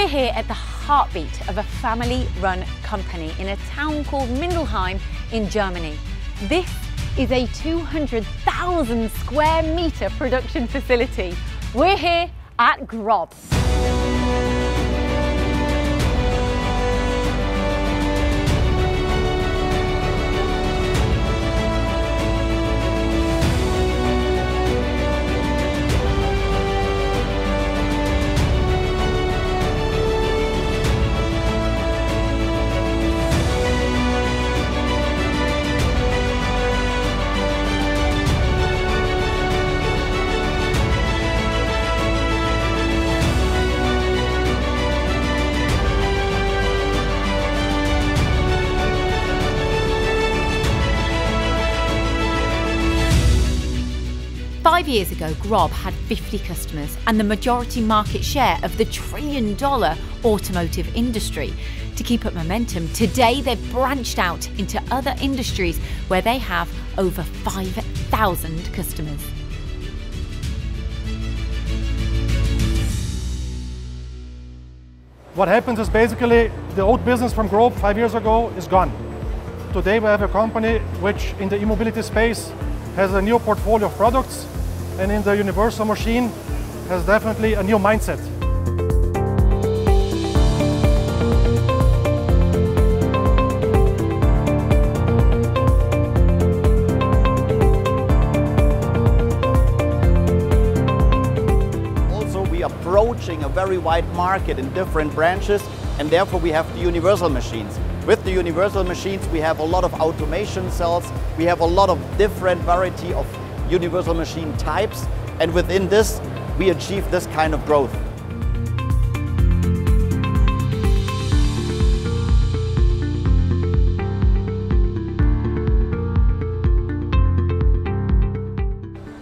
We're here at the heartbeat of a family-run company in a town called Mindelheim in Germany. This is a 200,000 square metre production facility. We're here at Grob. Five years ago, Grob had 50 customers and the majority market share of the trillion dollar automotive industry. To keep up momentum, today they've branched out into other industries where they have over 5,000 customers. What happens is basically the old business from Grob five years ago is gone. Today we have a company which in the e-mobility space has a new portfolio of products and in the universal machine has definitely a new mindset. Also, we are approaching a very wide market in different branches and therefore we have the universal machines. With the universal machines we have a lot of automation cells, we have a lot of different variety of universal machine types and within this we achieve this kind of growth.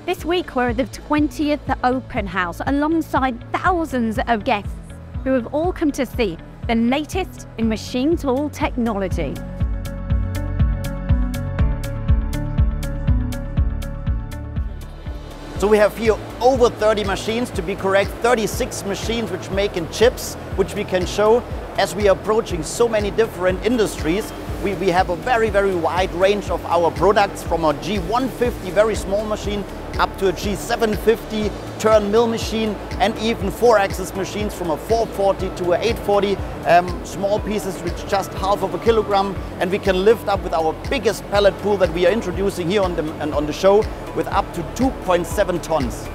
This week we're at the 20th Open House alongside thousands of guests who have all come to see the latest in machine tool technology. So we have here over 30 machines, to be correct, 36 machines which make in chips, which we can show as we are approaching so many different industries. We, we have a very, very wide range of our products from a G150 very small machine up to a G750 turn mill machine and even four axis machines from a 440 to a 840 um, small pieces which just half of a kilogram and we can lift up with our biggest pallet pool that we are introducing here on the, on the show with up to 2.7 tons.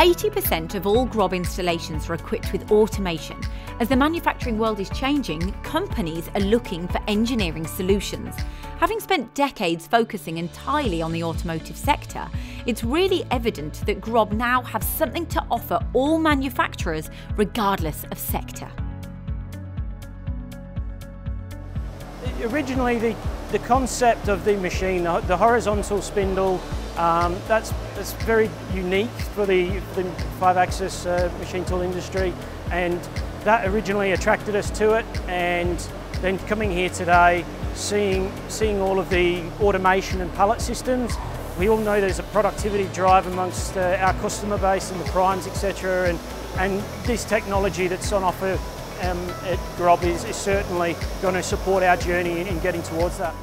80% of all Grob installations are equipped with automation. As the manufacturing world is changing, companies are looking for engineering solutions. Having spent decades focusing entirely on the automotive sector, it's really evident that Grob now have something to offer all manufacturers, regardless of sector. Originally, the, the concept of the machine, the horizontal spindle, um, that's, that's very unique for the, the five-axis uh, machine tool industry and that originally attracted us to it and then coming here today, seeing, seeing all of the automation and pallet systems, we all know there's a productivity drive amongst uh, our customer base and the primes, etc. And, and this technology that's on offer um, at Grob is, is certainly going to support our journey in, in getting towards that.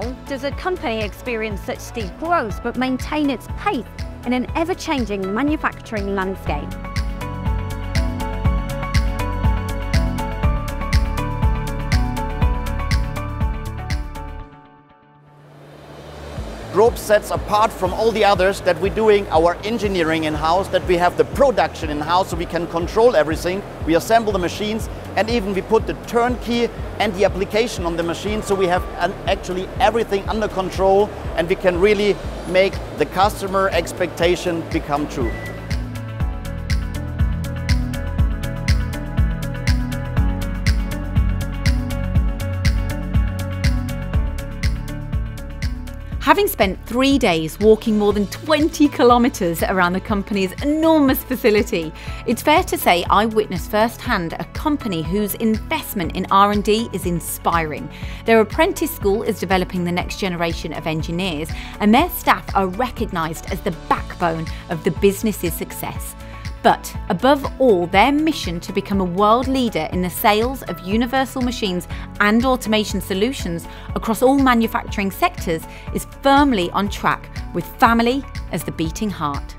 How does a company experience such steep growth but maintain its pace in an ever-changing manufacturing landscape? Grob sets apart from all the others that we're doing our engineering in-house, that we have the production in-house so we can control everything. We assemble the machines and even we put the turnkey and the application on the machine so we have actually everything under control and we can really make the customer expectation become true. Having spent three days walking more than 20 kilometres around the company's enormous facility, it's fair to say I witnessed firsthand a company whose investment in R&D is inspiring. Their apprentice school is developing the next generation of engineers, and their staff are recognised as the backbone of the business's success. But above all, their mission to become a world leader in the sales of universal machines and automation solutions across all manufacturing sectors is firmly on track with family as the beating heart.